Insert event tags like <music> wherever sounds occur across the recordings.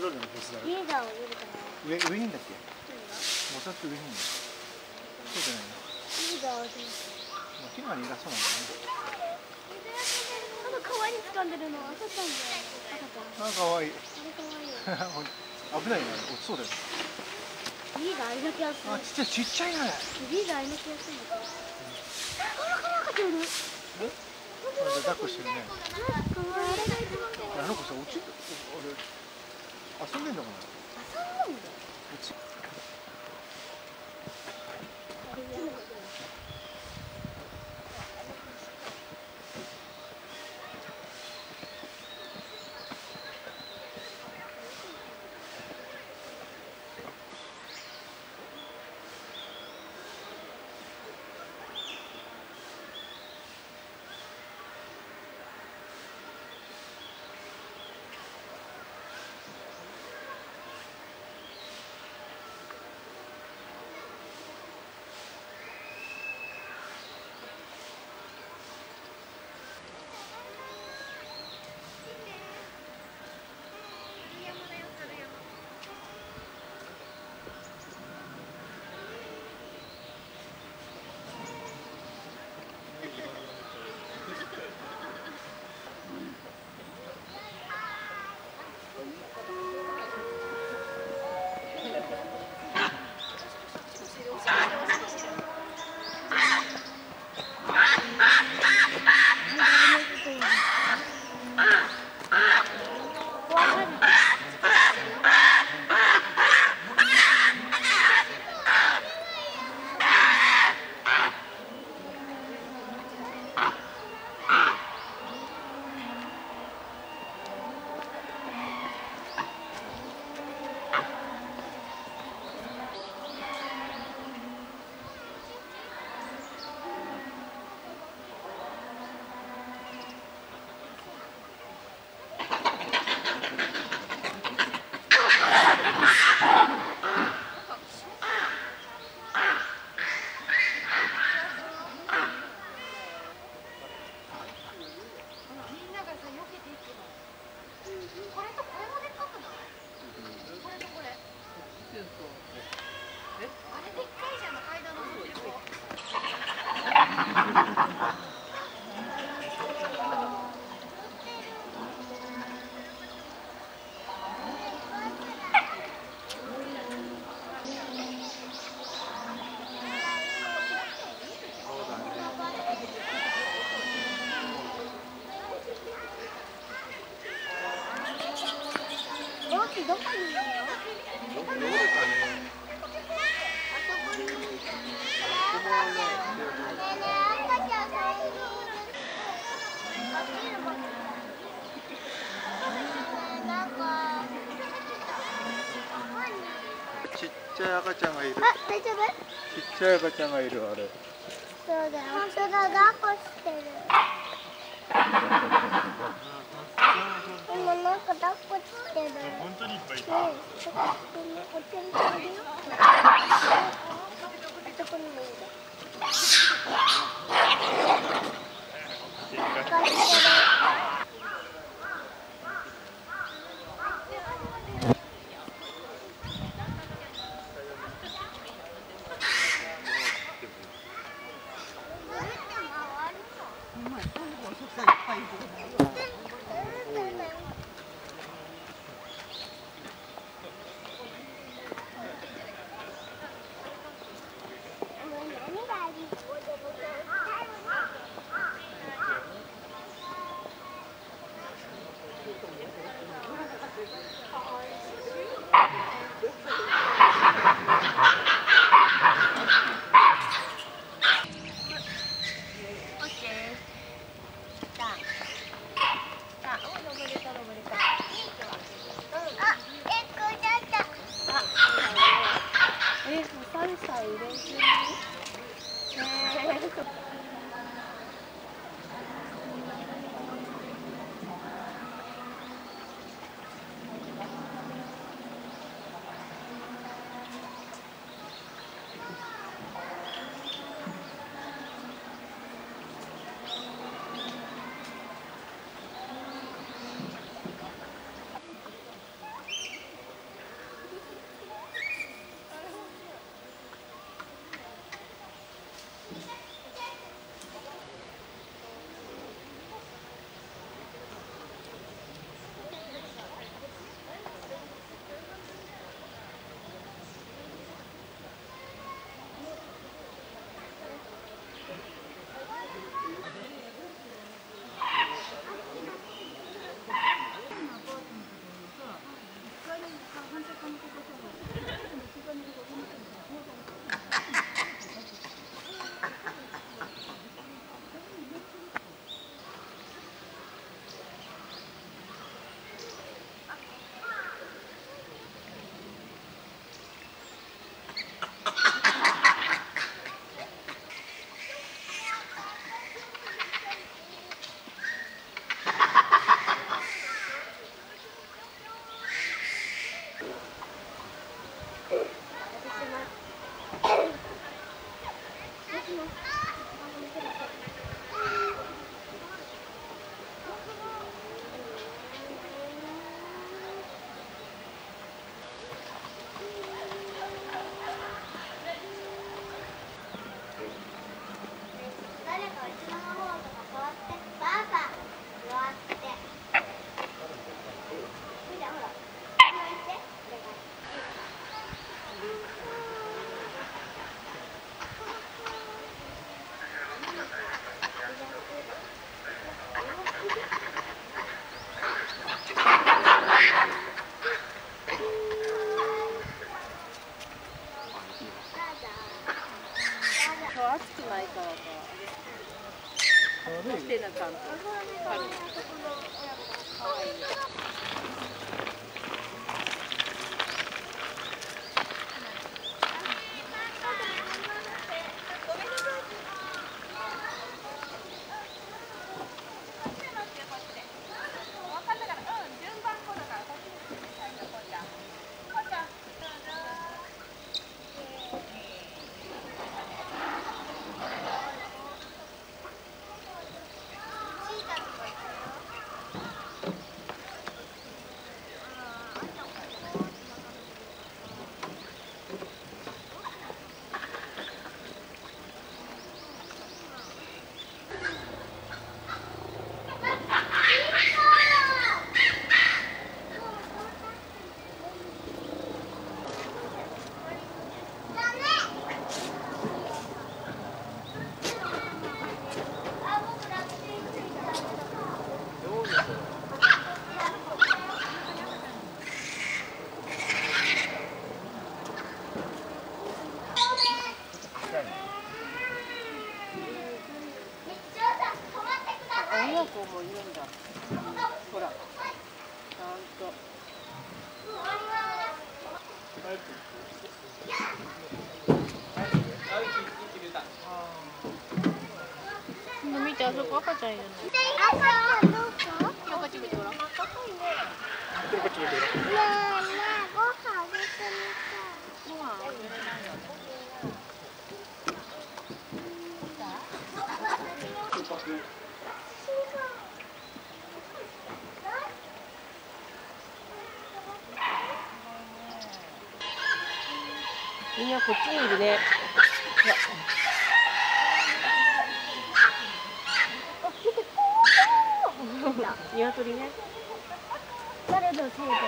どれなのボスダルリーダーを入れるかな上上にいんだっけ？ボスダルって上にいんだ。そうじゃないのリーダーを入れるまあ、キ偉そうなんあの川に掴んでるの赤ちゃんだよ。赤ちゃんだねあかわいい。あれかわいい。危ないね。落ちそうだよリーダーあれだけ安いあちっちゃいちっちゃいねリーダーあれだけ安いんだからあら赤ちゃんいる。え？抱っこしてるねかわいいあれが一番可愛いあの子さ落ちる俺遊んでんだもん遊んだん Ha! <laughs> 赤ちゃんがいる。あ、大丈夫？ちっちゃい赤ちゃんがいるあれ。そうだよ。本当だ、抱っこしてる今なんか抱っこしてる。本当にいっぱいいねえ、ちょっとお手にいる。よあそこにもいる抱っこしてるちゃんと。赤ちゃんいるね赤ちゃんどうかこっち見てごらんこっち見てよねえねえご飯あげてみたいご飯あげれないよみんなこっちにいるね。鶏ね。誰のせいだよ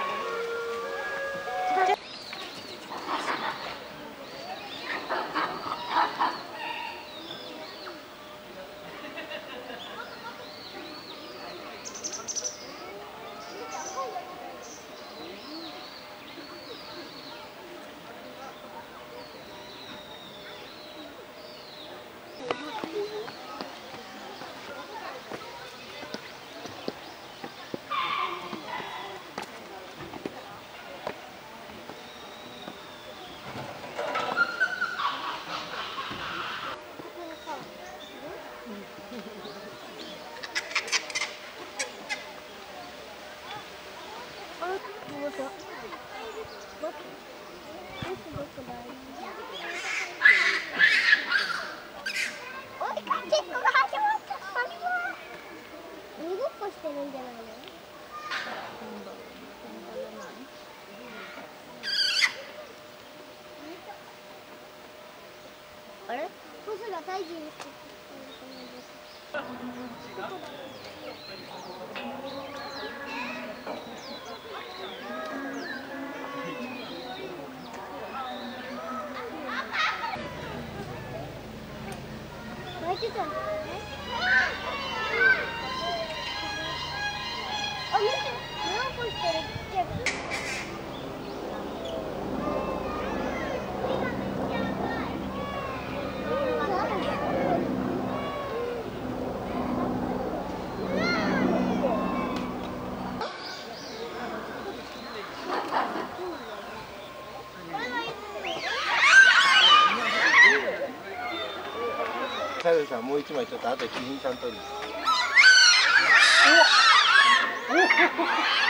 あれどうぞ待ってどこどこだおい結構が始まった始まる鬼ごっこしてるんじゃないのあれ？ボスが退治にして泣いてたんだよねサルさんもう一枚ちょっとあとキリンさん取り。おお